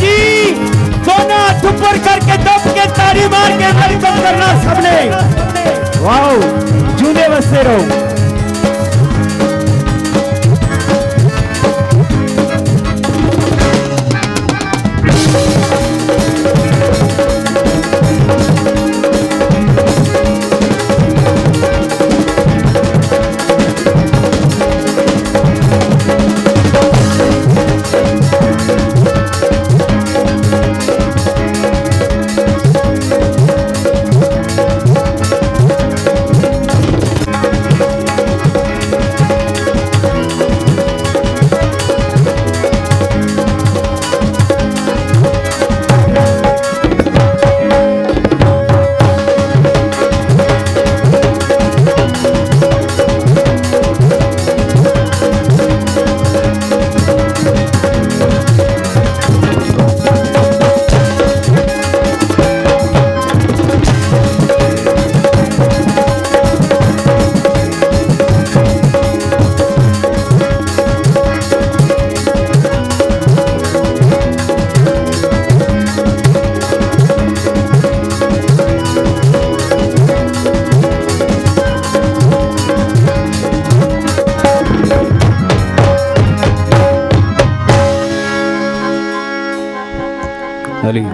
जी, सोना ऊपर करके दब के तारी मार के वेलकम करना सबने। वाओ, जूने बसते रहो। अली